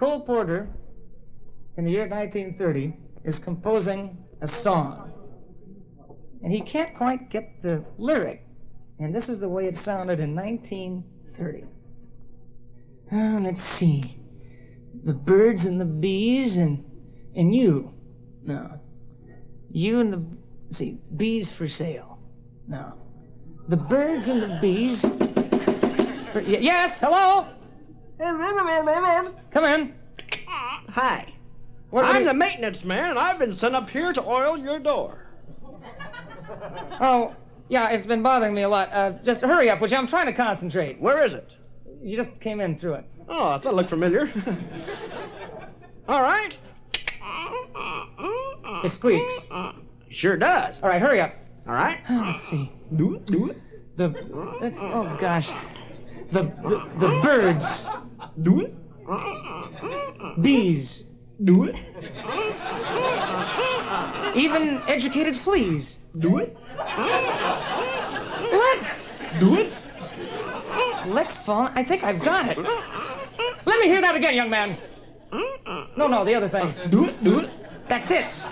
Cole Porter, in the year 1930, is composing a song. And he can't quite get the lyric. And this is the way it sounded in 1930. Uh, let's see. The birds and the bees and and you. No. You and the see, bees for sale. No. The birds and the bees. for- yes, hello? Come in. Hi. What what I'm do the maintenance man, and I've been sent up here to oil your door. Oh, yeah, it's been bothering me a lot. Uh, just hurry up, would you? I'm trying to concentrate. Where is it? You just came in through it. Oh, I thought it looked familiar. All right. It squeaks. Sure does. All right, hurry up. All right. Oh, let's see. Do it, do it, The let's oh gosh. The the, the birds, do it, bees, do it, even educated fleas. do it, Let's do it. let's fall. I think I've got it. Let me hear that again, young man. No, no, the other thing. Do it, do it. That's it.